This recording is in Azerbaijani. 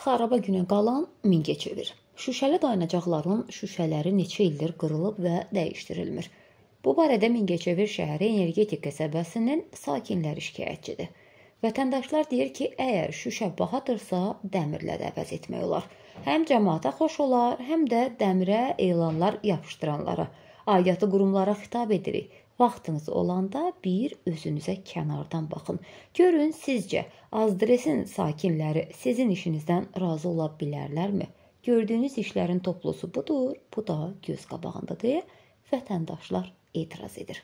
Xaraba günə qalan Mingəçevir. Şüşəli dayanacaqların şüşələri neçə ildir qırılıb və dəyişdirilmir. Bu barədə Mingəçevir şəhəri energetik qəsəbəsinin sakinləri şikayətçidir. Vətəndaşlar deyir ki, əgər şüşə bahadırsa, dəmirlə də əvəz etmək olar. Həm cəmaata xoş olar, həm də dəmirə elanlar yapışdıranlara, aidiyyatı qurumlara xitab edirik. Vaxtınız olanda bir özünüzə kənardan baxın. Görün sizcə Azdresin sakinləri sizin işinizdən razı ola bilərlərmi? Gördüyünüz işlərin toplusu budur, bu da göz qabağındadır. Vətəndaşlar etiraz edir.